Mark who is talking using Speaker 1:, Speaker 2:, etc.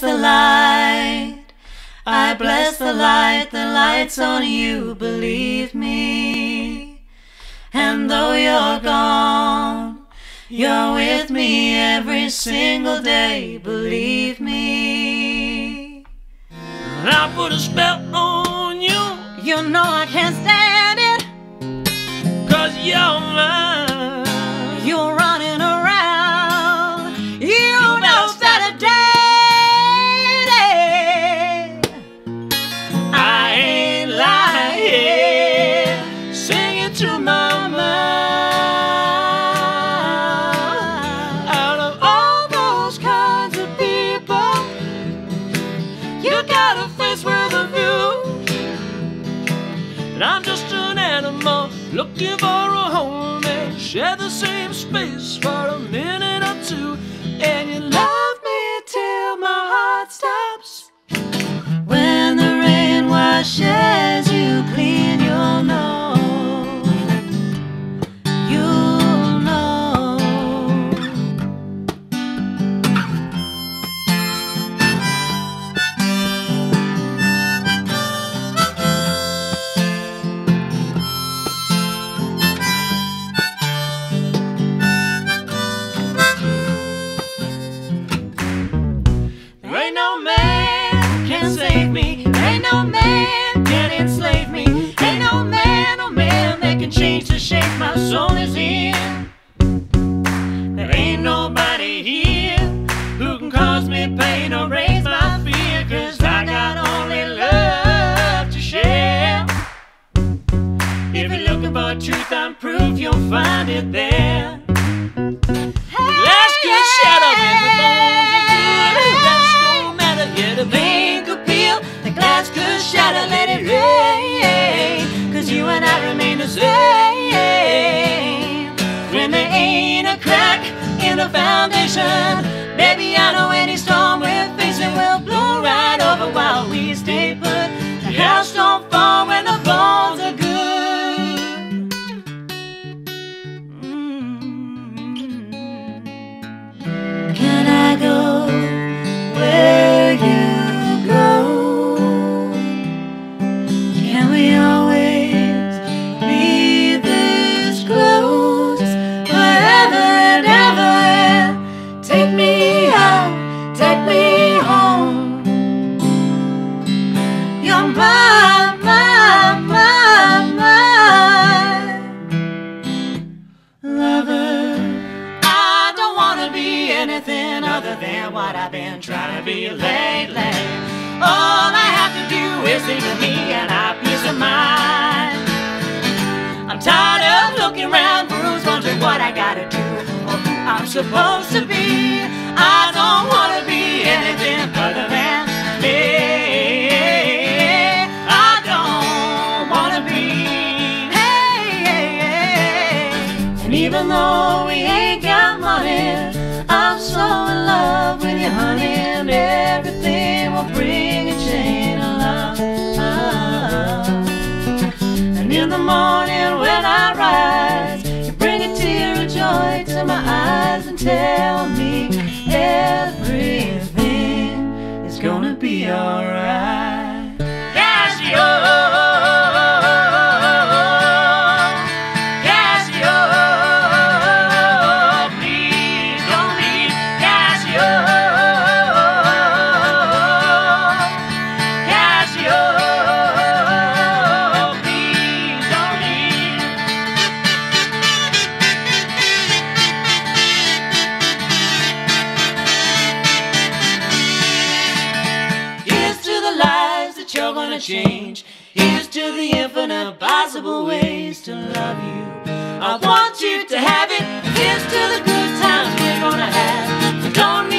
Speaker 1: the light. I bless the light, the light's on you, believe me. And though you're gone, you're with me every single day, believe me.
Speaker 2: I put a spell on you,
Speaker 1: You know I can't stand
Speaker 2: for a home and share the same space for a minute can
Speaker 1: change the shape my soul is in.
Speaker 2: There ain't nobody here who can cause me pain or raise my fear. Cause I got only love to share. If you're looking for truth I'm proof, you'll find it there.
Speaker 1: In the foundation, baby, I know any storm we're facing will blow right over while we stay put. The house don't fall been trying to be lately. All I have to do is think of me and I peace of mind. I'm tired of looking around for who's wondering what I gotta do or who I'm supposed to be. I don't wanna be anything other than me. I don't wanna be. Hey. And even though we ain't got money, I'm so in love with you, honey, and everything will bring a chain of love. And in the morning when I rise, you bring a tear of joy to my eyes and tell me everything is gonna be alright. That you're gonna change. Here's to the infinite possible ways to love you. I want you to have it. Here's to the good times we're gonna have. Don't